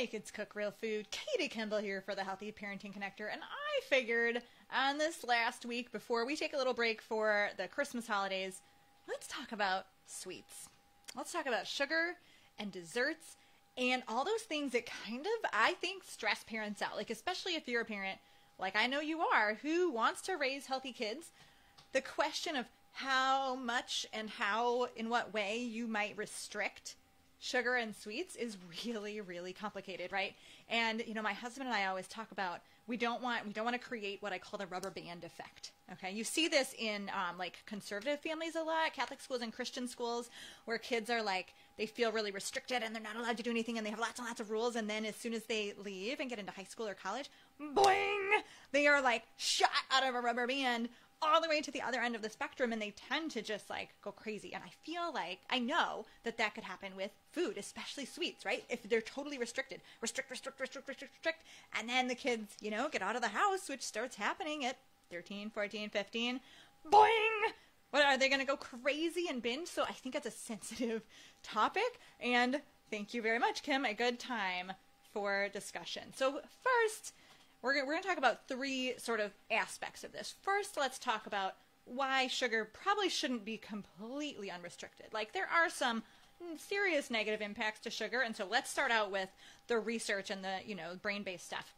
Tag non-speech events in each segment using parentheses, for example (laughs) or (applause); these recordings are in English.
Hey kids, cook real food. Katie Kimball here for the Healthy Parenting Connector, and I figured on this last week before we take a little break for the Christmas holidays, let's talk about sweets. Let's talk about sugar and desserts and all those things that kind of I think stress parents out. Like especially if you're a parent like I know you are who wants to raise healthy kids, the question of how much and how in what way you might restrict sugar and sweets is really really complicated right? And you know my husband and i always talk about we don't want we don't want to create what i call the rubber band effect okay? You see this in um, like conservative families a lot catholic schools and christian schools where kids are like they feel really restricted and they're not allowed to do anything and they have lots and lots of rules and then as soon as they leave and get into high school or college boing! They are like shot out of a rubber band all the way to the other end of the spectrum and they tend to just like go crazy. And I feel like I know that that could happen with food, especially sweets, right? If they're totally restricted, restrict, restrict, restrict, restrict, restrict, and then the kids, you know, get out of the house, which starts happening at 13, 14, 15. Boing! What are they going to go crazy and binge? So I think it's a sensitive (laughs) topic. And thank you very much, Kim. A good time for discussion. So, first, we're, going we're to talk about three sort of aspects of this. First, let's talk about why sugar probably shouldn't be completely unrestricted. Like, there are some serious negative impacts to sugar, and so let's start out with the research and the, you know, brain-based stuff.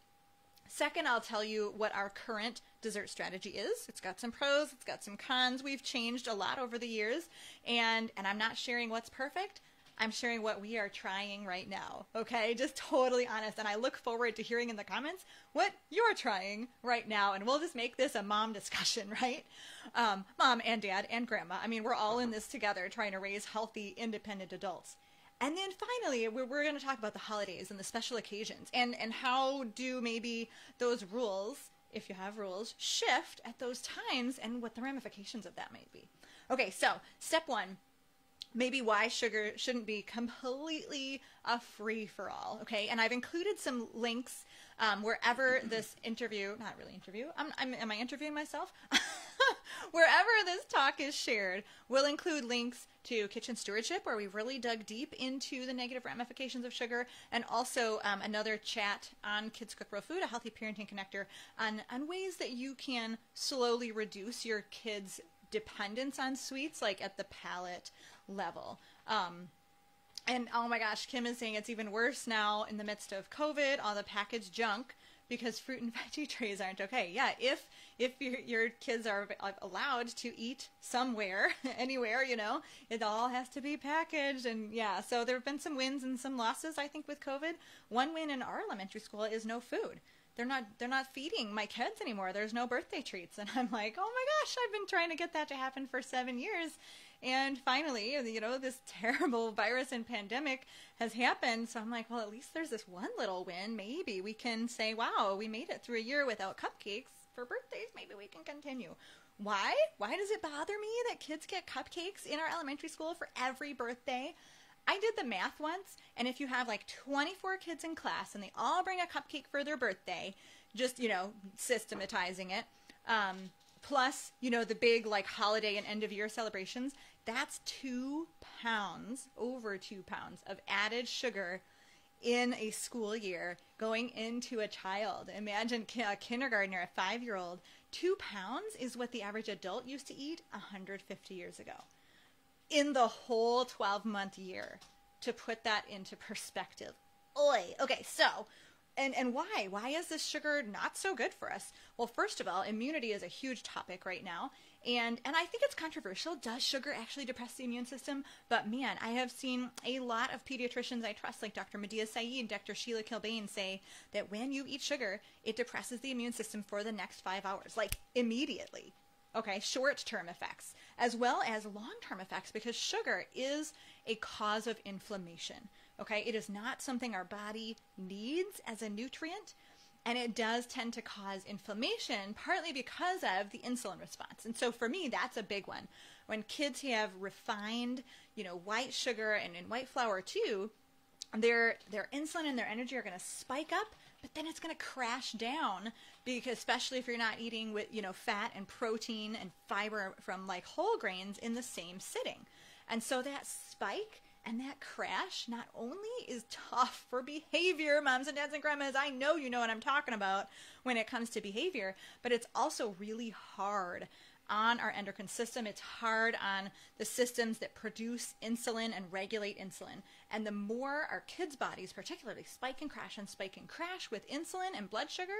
Second, I'll tell you what our current dessert strategy is. It's got some pros, it's got some cons. We've changed a lot over the years, and and I'm not sharing what's perfect. I'm sharing what we are trying right now. Okay, just totally honest. And I look forward to hearing in the comments what you're trying right now. And we'll just make this a mom discussion, (laughs) right? Um, mom and dad and grandma. I mean, we're all in this together trying to raise healthy, independent adults. And then finally, we're, we're going to talk about the holidays and the special occasions and, and how do maybe those rules, if you have rules, shift at those times and what the ramifications of that might be. Okay, so step one maybe why sugar shouldn't be completely a free for all. Okay, and I've included some links um, wherever (clears throat) this interview, not really interview, I'm, I'm, am I interviewing myself? (laughs) wherever this talk is shared, we'll include links to kitchen stewardship, where we've really dug deep into the negative ramifications of sugar, and also um, another chat on Kids Cook Real Food, a healthy parenting connector, on, on ways that you can slowly reduce your kids' dependence on sweets, like at the palate level. Um, and oh my gosh, Kim is saying it's even worse now in the midst of COVID, all the packaged junk because fruit and (laughs) veggie trays aren't okay. Yeah, if if your your kids are allowed to eat somewhere, (laughs) anywhere, you know, it all has to be packaged. And yeah, so there have been some wins and some losses. I think with COVID, one win in our elementary school is no food. They're not they're not feeding my kids anymore. There's no birthday treats, (laughs) and I'm like, oh my gosh, I've been trying to get that to happen for seven years, and finally, you know, this (laughs) terrible virus and pandemic has happened. So I'm like, well, at least there's this one little win. Maybe we can say, wow, we made it through a year without cupcakes for birthdays. Maybe we can continue. Why? Why does it bother me that kids get cupcakes in our elementary school for every birthday? I did the math once, and if you have like 24 kids in class and they all bring a cupcake for their birthday, just, you know, systematizing it, um, plus, you know, the big like holiday and end of year celebrations, that's two pounds, over two pounds of added sugar in a school year going into a child. Imagine a kindergartner, a five year old. Two pounds is what the average adult used to eat 150 years ago in the whole 12 month year to put that into perspective. Oi. Okay, so and and why why is this sugar not so good for us well first of all immunity is a huge topic right now and and i think it's controversial. Does sugar actually depress the immune system? But man i have seen a lot of pediatricians i trust like dr Madiha Saeed and dr sheila kilbane say that when you eat sugar it depresses the immune system for the next five hours like immediately. Okay short term effects as well as long term effects because sugar is a cause of inflammation. Okay, it is not something our body needs as a nutrient, and it does tend to cause inflammation, partly because of the insulin response. And so for me, that's a big one. When kids have refined, you know, white sugar and, and white flour too, their their insulin and their energy are going to spike up but then it's going to crash down because especially if you're not eating with you know fat and protein and fiber from like whole grains in the same sitting and so that spike And that crash not only is tough for behavior, moms and dads and grandmas, I know you know what I'm talking about when it comes to behavior, but it's also really hard on our endocrine system. It's hard on the systems that produce insulin and regulate insulin. And the more our kids' bodies, particularly spike and crash and spike and crash with insulin and blood sugar,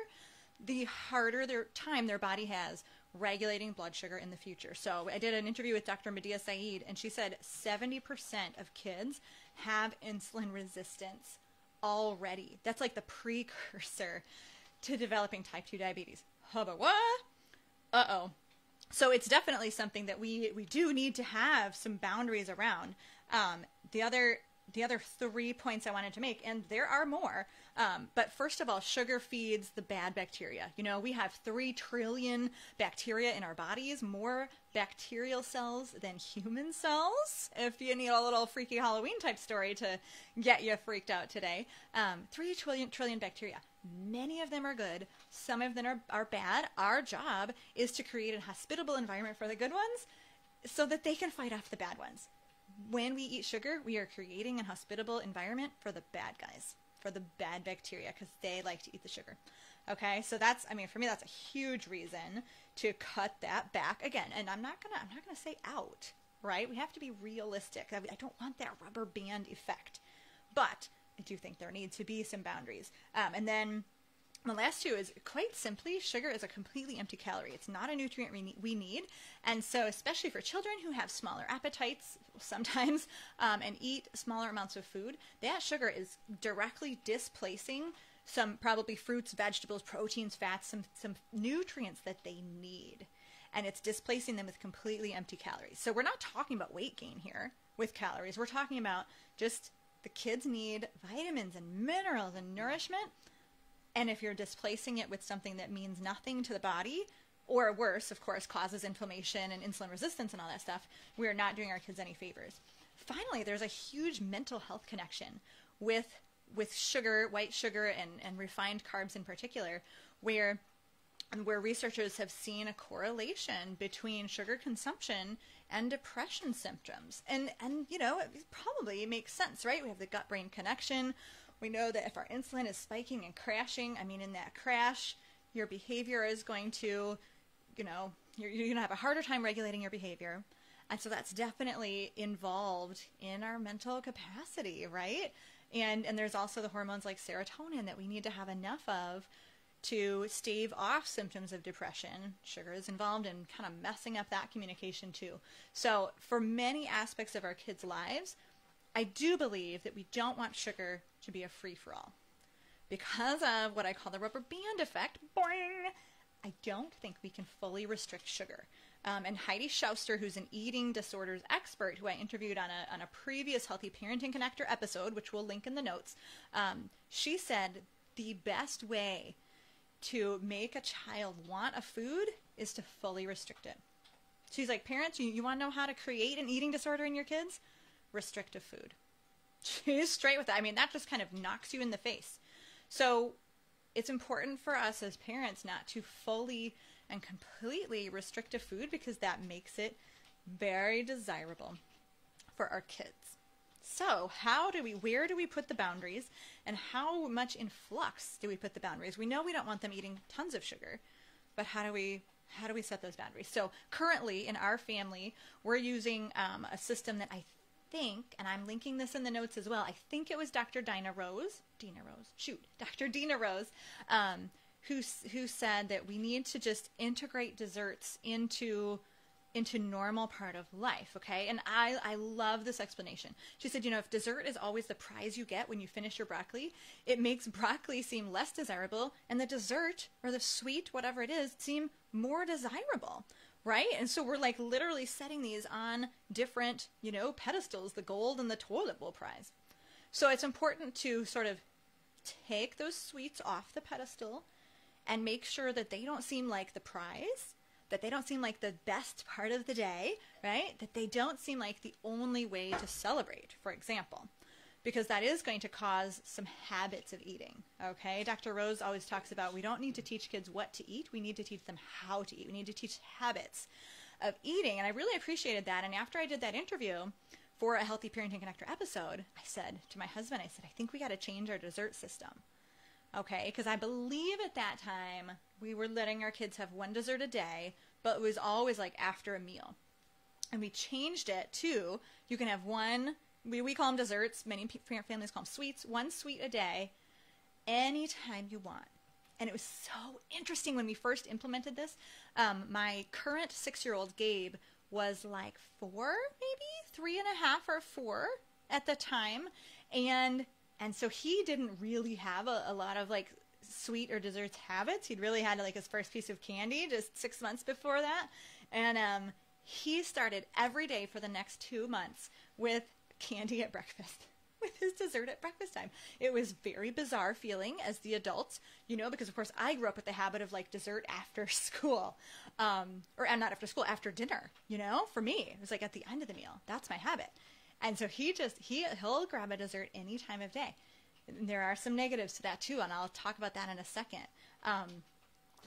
the harder their time their body has regulating blood sugar in the future. So I did an interview with Dr. Madiha Saeed, and she said 70% of kids have insulin resistance already. That's like the precursor to developing type 2 diabetes. Hubba what? Uh oh. So it's definitely something that we we do need to have some boundaries around. Um, the other the other three points I wanted to make, and there are more. Um, but first of all, sugar feeds the bad bacteria. You know, we have three trillion bacteria in our bodies, more bacterial cells than human cells. If you need a little freaky Halloween type story to get you freaked out today, um, three trillion trillion bacteria. Many of them are good, some of them are, are bad. Our job is to create a hospitable environment for the good ones so that they can fight off the bad ones when we eat sugar, we are creating an hospitable environment for the bad guys, for the bad bacteria, because they like to eat the sugar. Okay, so that's, I mean, for me, that's a huge reason to cut that back again. And I'm not gonna, I'm not gonna say out, right? We have to be realistic. I, I don't want that rubber band effect, but I do think there need to be some boundaries. Um, and then the last two is quite simply sugar is a completely empty calorie. It's not a nutrient we need. And so, especially for children who have smaller appetites (laughs) sometimes um, and eat smaller amounts of food, that sugar is directly displacing some probably fruits, vegetables, proteins, fats, some, some nutrients that they need. And it's displacing them with completely empty calories. So, we're not talking about weight gain here with calories. We're talking about just the kids need vitamins and minerals and nourishment and if you're displacing it with something that means nothing to the body, or worse, of course, causes inflammation and insulin resistance and all that stuff, we are not doing our kids any favors. Finally, there's a huge mental health connection with with sugar, white sugar, and, and refined carbs in particular, where where researchers have seen a correlation between sugar consumption and depression symptoms. And and you know, it probably makes sense, right? We have the gut brain connection. We know that if our insulin is spiking and crashing, I mean, in that crash, your behavior is going to, you know, you're, you're going to have a harder time regulating your behavior. And so that's definitely involved in our mental capacity, right? And and there's also the hormones like serotonin that we need to have enough of to stave off symptoms of depression. Sugar is involved in kind of messing up that communication too. So for many aspects of our kids' lives, I do believe that we don't want sugar to be a free for all. Because of what I call the rubber band effect, boing, I don't think we can fully restrict sugar. Um, and Heidi Schauster, who's an eating disorders expert, who I interviewed on a, on a previous Healthy Parenting Connector episode, which we'll link in the notes, um, she said the best way to make a child want a food is to fully restrict it. She's like, parents, you, you want to know how to create an eating disorder in your kids? restrictive food. She's straight with that. I mean, that just kind of knocks you in the face. So it's important for us as parents not to fully and completely restrict a food because that makes it very desirable for our kids. So, how do we, where do we put the boundaries and how much in flux do we put the boundaries? We know we don't want them eating tons of sugar, but how do we, how do we set those boundaries? So, currently in our family, we're using um, a system that I think, and I'm linking this in the notes as well, I think it was Dr. Dina Rose, Dina Rose, shoot, (laughs) Dr. Dina Rose, um, who, who said that we need to just integrate desserts into into normal part of life okay and i i love this explanation she said you know if dessert is always the prize you get when you finish your broccoli it makes broccoli seem less desirable and the dessert or the sweet whatever it is seem more desirable right? And so we're like literally setting these on different, you know, pedestals, the gold and the toilet bowl prize. So it's important to sort of take those sweets off the pedestal and make sure that they don't seem like the prize, that they don't seem like the best part of the day, right? That they don't seem like the only way to celebrate, for example because that is going to cause some habits of eating. Okay, Dr. Rose always talks about we don't need to teach kids what to eat, we need to teach them how to eat. We need to teach habits of eating, and I really appreciated that. And after I did that interview, for a Healthy Parenting Connector episode, I said to my husband, I said, I think we got to change our dessert system. Okay, because I believe at that time we were letting our kids have one dessert a day, but it was always like after a meal. And we changed it to you can have one, we, we call them desserts, many families call them sweets, one sweet a day, anytime you want. And it was so interesting when we first implemented this. Um, my current six year old Gabe was like four, maybe three and a half or four at the time. And and so he didn't really have a, a lot of like sweet or desserts habits. He'd really had like his first piece of candy just six months before that. And um, he started every day for the next two months with candy at breakfast (laughs) with his dessert at breakfast time. It was very bizarre feeling as the adults, you know, because of course I grew up with the habit of like dessert after (laughs) school, um, or uh, not after school, after dinner. You know, for me it was like at the end of the meal. That's my habit, and so he just he he'll grab a dessert any time of day. And there are some negatives to that too, and I'll talk about that in a second. Um,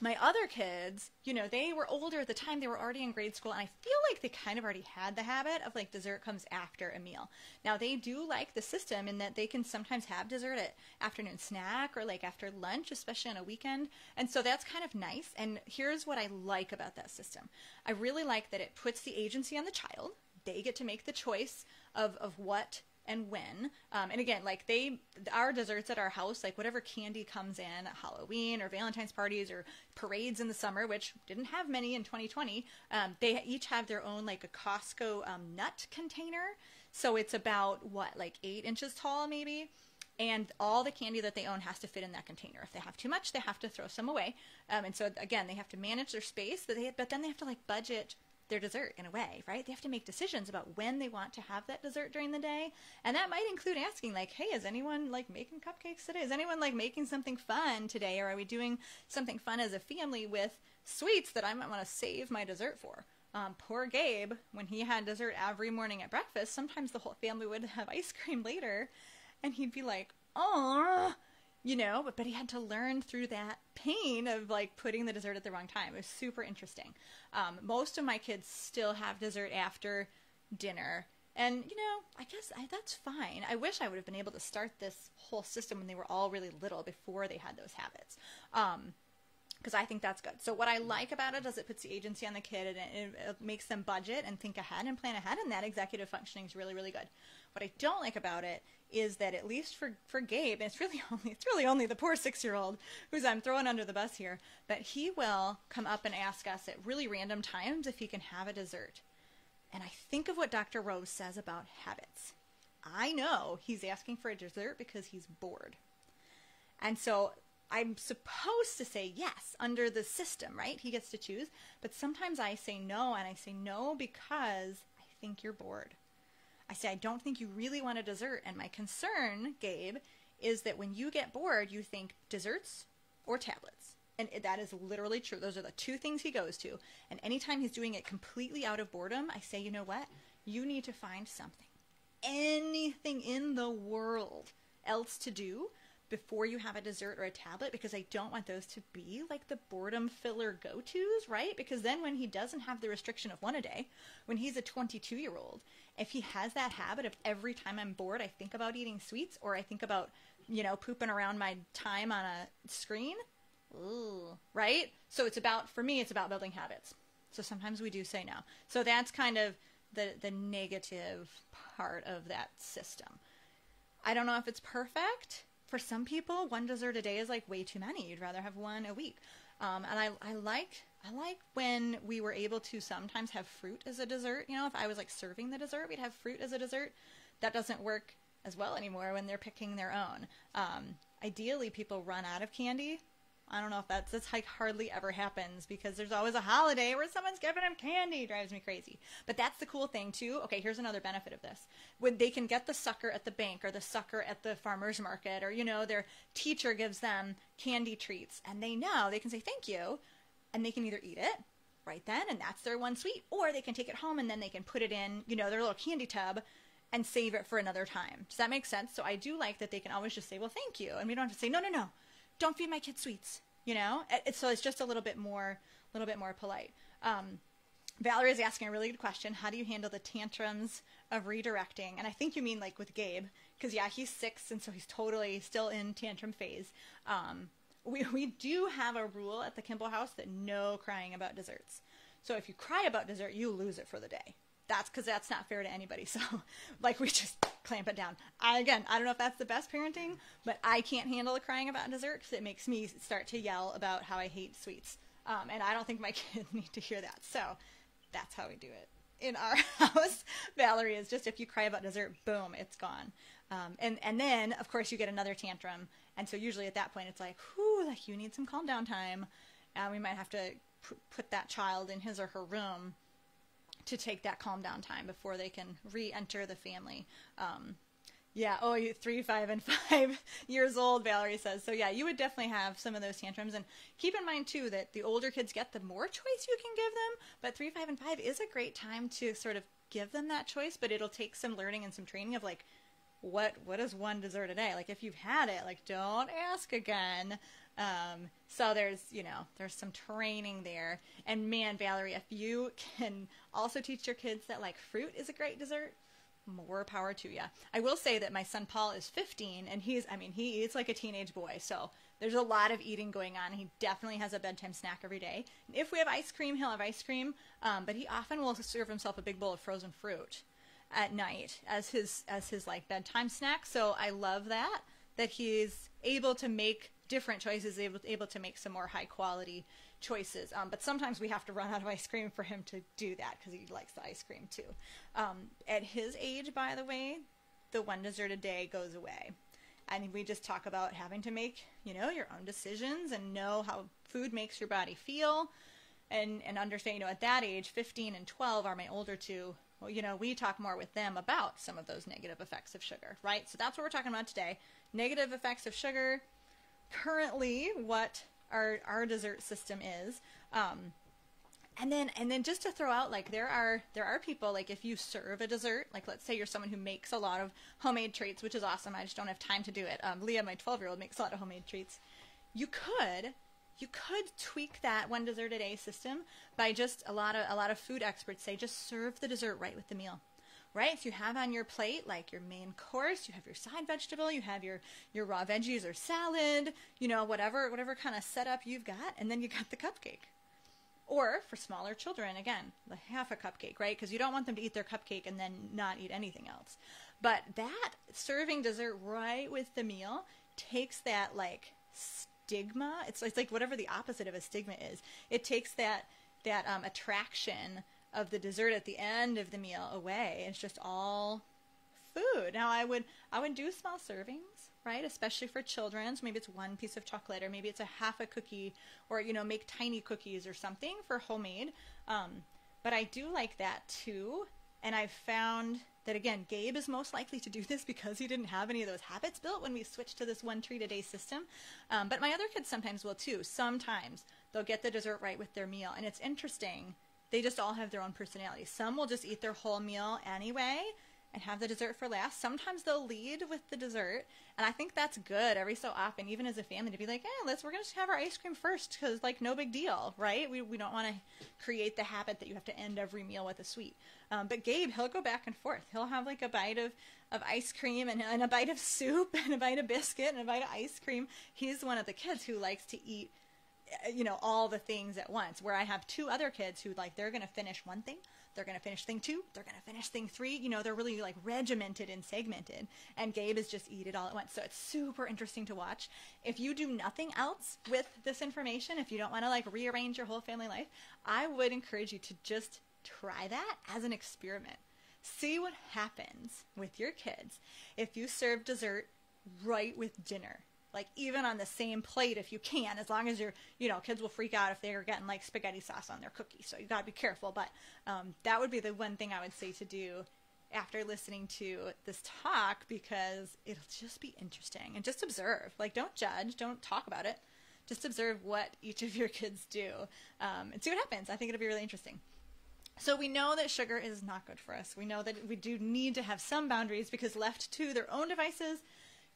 my other kids, you know, they were older at the time. They were already in grade school, and I feel like they kind of already had the habit of like dessert comes after a meal. Now they do like the system in that they can sometimes have dessert at afternoon snack or like after lunch, especially on a weekend, and so that's kind of nice. And here's what I like about that system: I really like that it puts the agency on the child. They get to make the choice of of what and when. Um, and again, like they, our desserts at our house, like whatever candy comes in at Halloween or Valentine's parties or parades in the summer, which didn't have many in 2020, um, they each have their own like a Costco um, nut container. So it's about what, like eight inches tall, maybe? and all the candy that they own has to fit in that container. If they have too much, they have to throw some away. Um, and so again, they have to manage their space, but, they, but then they have to like budget their dessert in a way, right? They have to make decisions about when they want to have that dessert during the day. And that might include asking like, "Hey, is anyone like making cupcakes today? Is anyone like making something fun today or are we doing something fun as a family with sweets that I might want to save my dessert for?" Um, poor Gabe, when he had dessert every morning at breakfast, sometimes the whole family would have ice cream later, and he'd be like, "Oh, you know, but, but he had to learn through that pain of like putting the dessert at the wrong time. It was super interesting. Um, most of my kids still have dessert after dinner. And, you know, I guess I, that's fine. I wish I would have been able to start this whole system when they were all really little before they had those habits. Um, because I think that's good. So what I like about it is it puts the agency on the kid and it, it, makes them budget and think ahead and plan ahead, and that executive functioning is really really good. What I don't like about it is that at least for for Gabe, and it's really (laughs) only it's really only the poor six year old who's I'm throwing under the bus here, but he will come up and ask us at really random times if he can have a dessert. And I think of what Dr. Rose says about habits. I know he's asking for a dessert because he's bored. And so I'm supposed to say yes under the system, right? He gets to choose. But sometimes I say no, and I say no because I think you're bored. I say, I don't think you really want a dessert. And my concern, Gabe, is that when you get bored, you think desserts or tablets. And that is literally true. Those are the two things he goes to. And anytime he's doing it completely out of boredom, I say, you know what? You need to find something, anything in the world else to do before you have a dessert or a tablet because I don't want those to be like the boredom filler go tos, right? Because then when he doesn't have the restriction of one a day, when he's a 22 year old, if he has that habit of every time I'm bored, I think about eating sweets or I think about, you know, pooping around my time on a screen, ooh, right? So it's about, for me, it's about building habits. So sometimes we do say no. So that's kind of the, the negative part of that system. I don't know if it's perfect for some people, one dessert a day is like way too many. You'd rather have one a week. Um, and I, I like I like when we were able to sometimes have fruit as a dessert. You know, if I was like serving the dessert, we'd have fruit as a dessert. That doesn't work as well anymore when they're picking their own. Um, ideally, people run out of candy I don't know if that's this like hardly ever happens because there's always a holiday where someone's giving them candy. Drives me crazy. But that's the cool thing too. Okay, here's another benefit of this. When they can get the sucker at the bank or the sucker at the farmer's market or you know their teacher gives them candy treats and they know they can say thank you and they can either eat it right then and that's their one sweet or they can take it home and then they can put it in, you know, their little candy tub and save it for another time. Does that make sense? So I do like that they can always just say, "Well, thank you." And we don't have to say, "No, no, no." don't feed my kids sweets you know so it's just a little bit more a little bit more polite um, Valerie is asking a really good question. How do you handle the tantrums of redirecting? And I think you mean like with Gabe, because yeah, he's six, and so he's totally still in tantrum phase. Um, we we do have a rule at the Kimball house that no crying about desserts. So if you cry about dessert, you lose it for the day. That's because that's not fair to anybody. (laughs) So, like, we just clamp it down. I again, I don't know if that's the best parenting, but I can't handle the crying about dessert because it makes me start to yell about how I hate sweets. Um, and I don't think my (laughs) kids need to hear that. So that's how we do it in our (laughs) house. Valerie is just if you cry about dessert, boom, it's gone. Um, and and then of course you get another tantrum, and so usually at that point it's like, whoo, like you need some calm down time, and we might have to put that child in his or her room to take that calm down time before they can re-enter the family. Um, yeah. Oh, you three, five, and (laughs) five years old. Valerie says. So yeah, you would definitely have some of those tantrums. And keep in mind too that the older kids get, the more choice you can give them. But three, five, and five is a great time to sort of give them that choice. But it'll take some learning and some training of like, what what is one dessert a day? Like if you've had it, like don't ask again. Um, so there's you know there's some training there. And man, Valerie, if you can also teach your kids that like fruit is a great dessert more power to you. I will say that my son Paul is 15 and he's, I mean, he eats like a teenage boy. So there's a lot of eating going on. He definitely has a bedtime snack every day. If we have ice cream, he'll have ice cream. Um, but he often will serve himself a big bowl of frozen fruit at night as his, as his like bedtime snack. So I love that, that he's able to make different choices, able, able to make some more high quality choices. Um, but sometimes we have to run out of ice cream for him to do that because he likes the ice cream too. Um, at his age, by the way, the one dessert a day goes away. And we just talk about having to make, you know, your own decisions and know how food makes your body feel and, and understand, you know, at that age, 15 and 12 are my older two. Well, you know, we talk more with them about some of those negative effects of sugar, right? So that's what we're talking about today. Negative effects of sugar. Currently, what our our dessert system is. Um, and then and then just to throw out like there are there are people like if you serve a dessert like let's say you're someone who makes a lot of homemade treats which is awesome i just don't have time to do it um, leah my 12 year old makes a lot of homemade treats you could you could tweak that one dessert a day system by just a lot of a lot of food experts say just serve the dessert right with the meal right? So you have on your plate like your main course, you have your side vegetable, you have your your raw veggies or salad, you know, whatever whatever kind of setup you've got, and then you got the cupcake. Or for smaller children, again, the half a cupcake, right? Because you don't want them to eat their cupcake and then not eat anything else. But that serving dessert right with the meal takes that like stigma. It's, it's like whatever the opposite of a stigma is. It takes that that um, attraction of the dessert at the end of the meal away. It's just all food. Now I would I would do small servings, right? Especially for children. So maybe it's one piece of chocolate, or maybe it's a half a cookie, or you know, make tiny cookies or something for homemade. Um, but I do like that too. And I've found that again, Gabe is most likely to do this because he didn't have any of those habits built when we switched to this one treat a day system. Um, but my other kids sometimes will too. Sometimes they'll get the dessert right with their meal, and it's interesting they just all have their own personality. Some will just eat their whole meal anyway and have the dessert for last. Sometimes they'll lead with the dessert, and I think that's good every so often, even as a family, to be like, "Hey, let's we're gonna just have our ice cream first because like no big deal, right? We we don't want to create the habit that you have to end every meal with a sweet." Um, but Gabe, he'll go back and forth. He'll have like a bite of of ice cream and, and a bite of soup (laughs) and a bite of biscuit and a bite of ice cream. He's one of the kids who likes to eat you know all the things at once where i have two other kids who like they're going to finish one thing they're going to finish thing two they're going to finish thing three. You know they're really like regimented and segmented. And gabe is just eat it all at once. So it's super interesting to watch. If you do nothing else with this information if you don't want to like rearrange your whole family life i would encourage you to just try that as an experiment. See what happens with your kids if you serve dessert right with dinner like even on the same plate if you can as long as you're you know kids will freak out if they're getting like spaghetti sauce on their cookie so you got to be careful. But um, that would be the one thing i would say to do after listening to this talk because it'll just be interesting. And just observe. Like don't judge. Don't talk about it. Just observe what each of your kids do um, and see what happens. I think it'll be really interesting. So we know that sugar is not good for us. We know that we do need to have some boundaries because left to their own devices,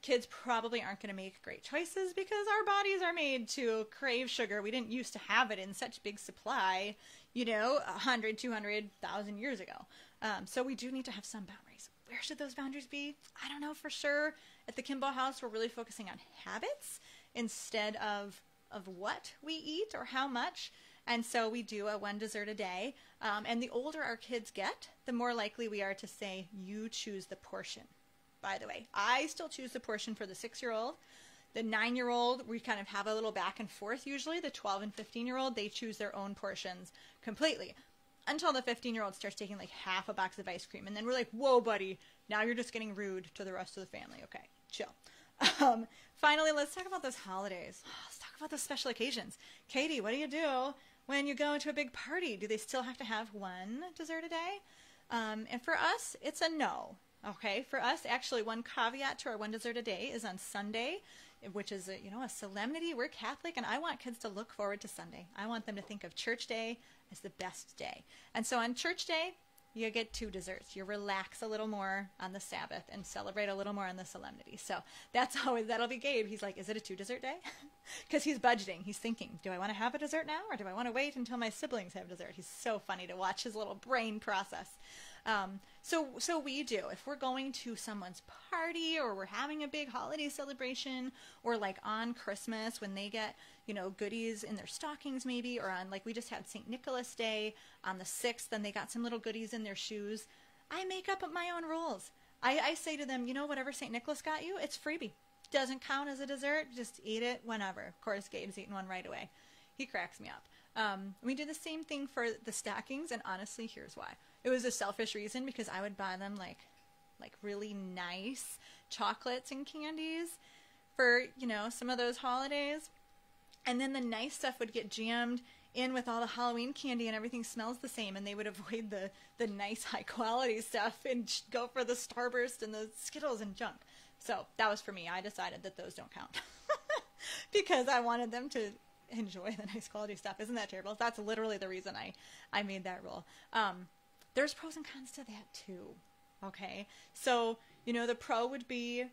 kids probably aren't going to make great choices because our bodies are made to crave sugar. We didn't used to have it in such big supply, you know, 100, 200,000 years ago. Um, so we do need to have some boundaries. Where should those boundaries be? I don't know for sure. At the Kimball house, we're really focusing on habits instead of of what we eat or how much. And so we do a one dessert a day. Um, and the older our kids get, the more likely we are to say, you choose the portion. By the way, I still choose the portion for the six year old. The nine year old, we kind of have a little back and forth usually. The 12 and 15 year old, they choose their own portions completely until the 15 year old starts taking like half a box of ice cream. And then we're like, whoa, buddy, now you're just getting rude to the rest of the family. Okay, chill. (laughs) Um, finally, let's talk about those holidays. (sighs) Let's talk about those special occasions. Katie, what do you do when you go into a big party? Do they still have to have one dessert a day? Um, and for us, it's a no. Okay, for us, actually, one caveat to our one dessert a day is on Sunday, which is a, you know a solemnity. We're Catholic, and I want kids to look forward to Sunday. I want them to think of Church Day as the best day. And so on Church Day, you get two desserts. You relax a little more on the Sabbath and celebrate a little more on the solemnity. So that's (laughs) always that'll be Gabe. He's like, "Is it a two dessert day?" (laughs) Because he's budgeting. He's thinking, "Do I want to have a dessert now, or do I want to wait until my siblings have dessert?" He's so funny to watch his little brain process. Um, so so we do if we're going to someone's party or we're having a big holiday celebration or like on Christmas when they get you know goodies in their stockings maybe or on like we just had St. Nicholas Day on the sixth and they got some little goodies in their shoes. I make up my own rules. I, I say to them, you know, whatever St. Nicholas got you, it's freebie. Doesn't count as a dessert. Just eat it whenever. Of course, Gabe's eating one right away. He cracks me up. Um, we do the same thing for the stockings, and honestly, here's why. It was a selfish reason because I would buy them like, like really nice chocolates and candies for you know some of those holidays, and then the nice stuff would get jammed in with all the Halloween candy and everything smells the same, and they would (laughs) avoid the the nice high quality stuff and go for the Starburst and the Skittles and junk. So that was for me. I decided that those don't count (laughs) because I wanted them to enjoy the nice quality stuff. Isn't that terrible? That's literally the reason I, I made that rule. Um, there's pros and cons to that too. Okay. So, you know, the pro would be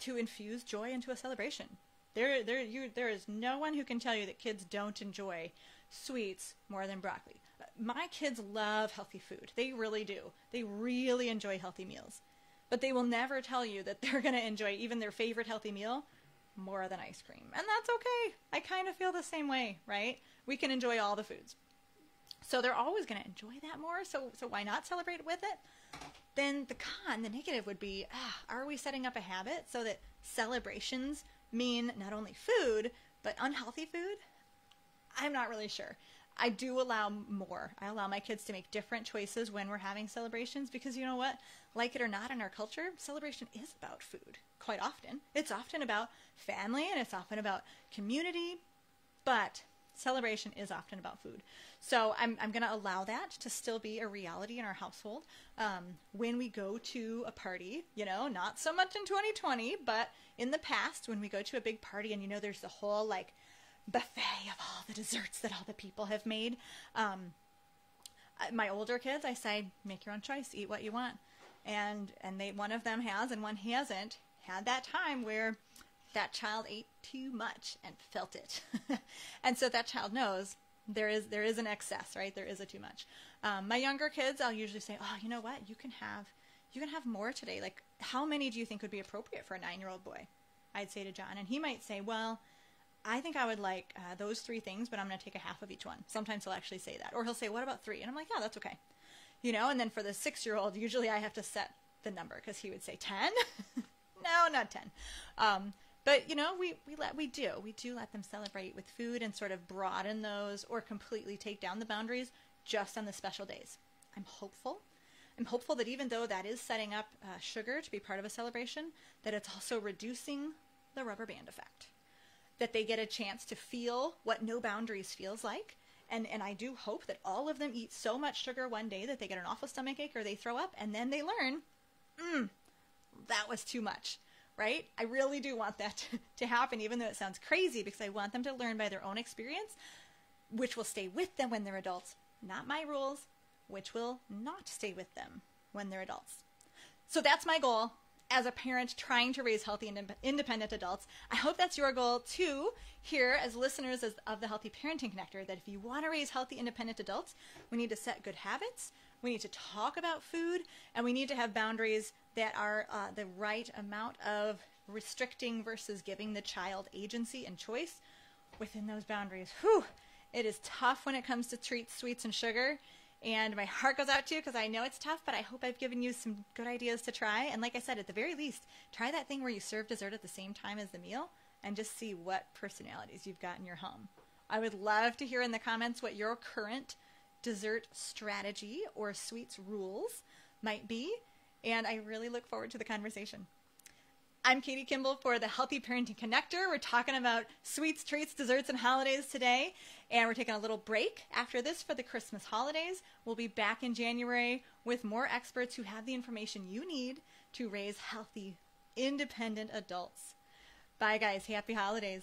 to infuse joy into a celebration. There, there, you, there is no one who can tell you that kids don't enjoy sweets more than broccoli. My kids love healthy food. They really do. They really enjoy healthy meals. But they will never tell you that they're going to enjoy even their favorite healthy meal more than ice cream. And that's okay. I kind of feel the same way, right? We can enjoy all the foods. So they're always going to enjoy that more. So so why not celebrate with it? Then the con, the negative would be, ah, are we setting up a habit so that celebrations mean not only food but unhealthy food? I'm not really sure. I do allow more. I allow my kids to make different choices when we're having celebrations because you know what? Like it or not, in our culture, celebration is about food quite often. It's often about family and it's often about community, but celebration is often about food. So I'm, I'm going to allow that to still be a reality in our household. Um, when we go to a party, you know, not so much in 2020, but in the past, when we go to a big party and, you know, there's the whole like buffet of all the desserts that all the people have made. Um, my older kids, I say, make your own choice, eat what you want. And, and they, one of them has and one hasn't had that time where that child ate too much and felt it. (laughs) and so that child knows there is there is an excess, right? There is a too much. Um, my younger kids, I'll usually say, "Oh, you know what? You can have you can have more today. Like, how many do you think would be appropriate for a nine year old boy?" I'd say to John, and he might say, "Well, I think I would like uh, those three things, but I'm going to take a half of each one." Sometimes he'll actually say that, or he'll say, "What about three? And I'm like, "Yeah, that's okay." You know. And then for the six year old, usually I have to set the number because he would say ten. (laughs) no, not ten. Um, but you know, we, we let we do we do let them celebrate with food and sort of broaden those or completely take down the boundaries just on the special days. I'm hopeful. I'm hopeful that even though that is setting up uh, sugar to be part of a celebration, that it's also reducing the rubber band effect. That they get a chance to feel what no boundaries feels like. And, and I do hope that all of them eat so much sugar one day that they get an awful stomach ache or they throw up, and then they learn, mm, that was too much right? I really do want that (laughs) to, to happen, even though it sounds crazy, because I want them to learn by their own experience, which will stay with them when they're adults, not my rules, which will not stay with them when they're adults. So that's my goal. as a parent trying to raise healthy and independent adults. I hope that's your goal too, here as listeners of the Healthy Parenting Connector, that if you want to raise healthy, independent adults, we need to set good habits, we need to talk about food, and we need to have boundaries that are uh, the right amount of restricting versus giving the child agency and choice within those boundaries. Whew, it is tough when it comes to treats, sweets, and sugar. And my heart goes out to you because I know it's tough, but I hope I've given you some good ideas to try. And like I said, at the very least, try that thing where you serve dessert at the same time as the meal and just see what personalities you've got in your home. I would love to hear in the comments what your current dessert strategy or sweets rules might be. And I really look forward to the conversation. I'm Katie Kimball for the Healthy Parenting Connector. We're talking about sweets, treats, desserts, and holidays today. And we're taking a little break after this for the Christmas holidays. We'll be back in January with more experts who have the information you need to raise healthy, independent adults. Bye, guys. Happy holidays.